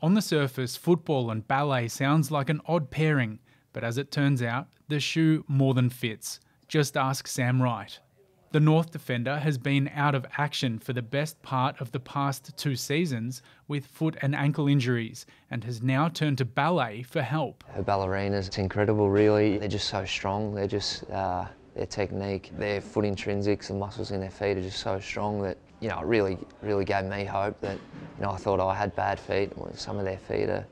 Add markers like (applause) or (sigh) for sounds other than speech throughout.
On the surface, football and ballet sounds like an odd pairing, but as it turns out, the shoe more than fits. Just ask Sam Wright. The North defender has been out of action for the best part of the past two seasons with foot and ankle injuries and has now turned to ballet for help. Her ballerinas, it's incredible really. They're just so strong. They're just, uh, their technique, their foot intrinsics, the muscles in their feet are just so strong that, you know, it really, really gave me hope that, you know, I thought oh, I had bad feet. Some of their feet are,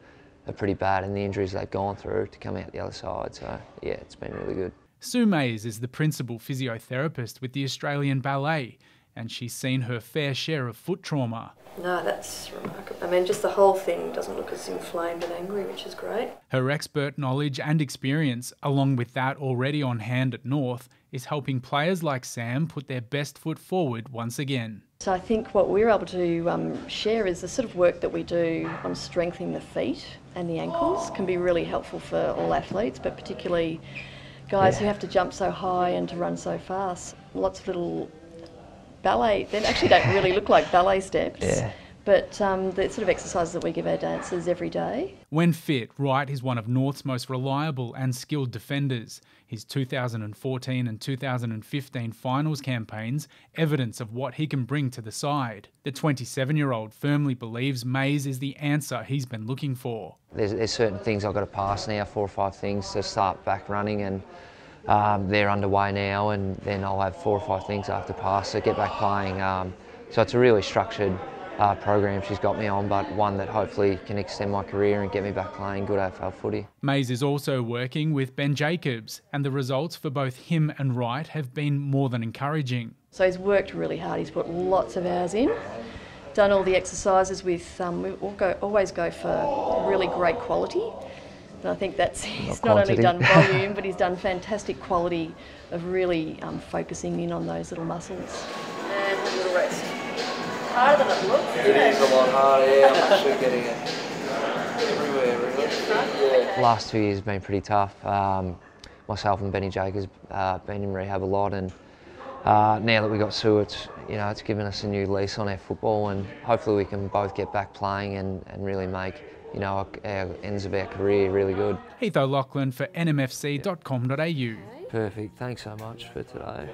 are pretty bad and the injuries they've gone through to come out the other side. So, yeah, it's been really good. Sue Mayes is the principal physiotherapist with the Australian Ballet, and she's seen her fair share of foot trauma. No, that's remarkable. I mean, just the whole thing doesn't look as inflamed and angry, which is great. Her expert knowledge and experience, along with that already on hand at North, is helping players like Sam put their best foot forward once again. So I think what we're able to um, share is the sort of work that we do on strengthening the feet and the ankles can be really helpful for all athletes, but particularly guys yeah. who have to jump so high and to run so fast. Lots of little ballet, they actually don't really look like ballet steps. Yeah. But um, the sort of exercises that we give our dancers every day. When fit, Wright is one of North's most reliable and skilled defenders. His 2014 and 2015 finals campaigns evidence of what he can bring to the side. The 27 year old firmly believes Mayes is the answer he's been looking for. There's, there's certain things I've got to pass now, four or five things to start back running and um, they're underway now and then I'll have four or five things I have to pass to get back playing. Um, so it's a really structured uh, program she's got me on, but one that hopefully can extend my career and get me back playing good AFL footy. Mayes is also working with Ben Jacobs, and the results for both him and Wright have been more than encouraging. So he's worked really hard. He's put lots of hours in. Done all the exercises with. Um, we go, always go for really great quality. And I think that's he's not, not only done (laughs) volume, but he's done fantastic quality of really um, focusing in on those little muscles. And a little rest harder than it looks. It is a lot harder, yeah. I'm actually (laughs) getting it everywhere, really. Yeah. Last two years have been pretty tough. Um, myself and Benny Jacobs uh, been in rehab a lot, and uh, now that we got Sue, it's you know it's given us a new lease on our football, and hopefully we can both get back playing and, and really make you know our, our ends of our career really good. Heath O'Loughlin for nmfc.com.au. Perfect. Thanks so much for today.